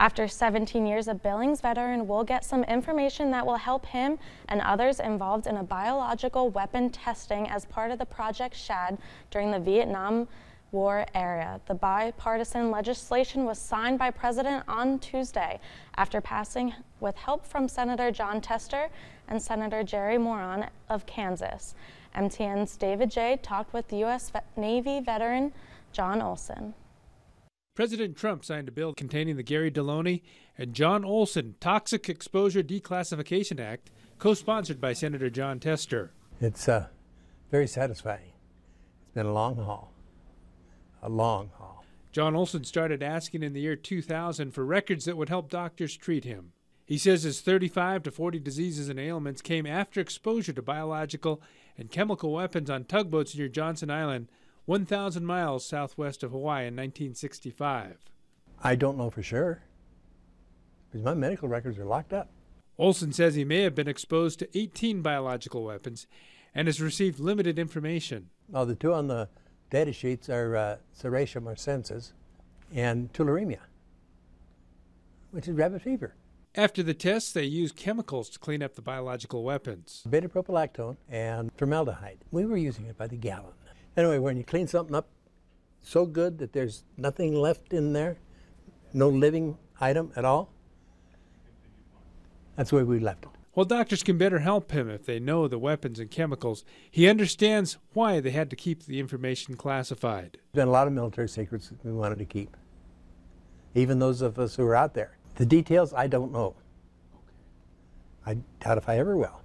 After 17 years, a Billings veteran will get some information that will help him and others involved in a biological weapon testing as part of the Project SHAD during the Vietnam War era. The bipartisan legislation was signed by President on Tuesday after passing with help from Senator Jon Tester and Senator Jerry Moran of Kansas. MTN's David J. talked with U.S. Navy veteran John Olson. President Trump signed a bill containing the Gary Deloney and John Olson Toxic Exposure Declassification Act, co sponsored by Senator Jon Tester. It's uh, very satisfying. It's been a long haul. A long haul. John Olson started asking in the year 2000 for records that would help doctors treat him. He says his 35 to 40 diseases and ailments came after exposure to biological and chemical weapons on tugboats near Johnston Island 1,000 miles southwest of Hawaii in 1965. I don't know for sure because my medical records are locked up. Olson says he may have been exposed to 18 biological weapons and has received limited information. Well, the two on the data sheets are uh, Serratia marcescens and tularemia, which is rabbit fever. After the tests, they used chemicals to clean up the biological weapons. Beta propiolactone and formaldehyde. We were using it by the gallon. Anyway, when you clean something up so good that there's nothing left in there, no living item at all, that's where we left it. While doctors can better help him if they know the weapons and chemicals, he understands why they had to keep the information classified. There's been a lot of military secrets we wanted to keep, even those of us who are out there. The details, I don't know. I doubt if I ever will.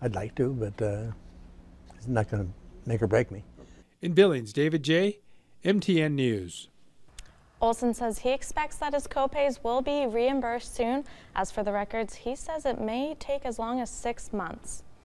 I'd like to, but uh, it's not going to make or break me. In Billings, David J., MTN News. Olson says he expects that his copays will be reimbursed soon. As for the records, he says it may take as long as six months.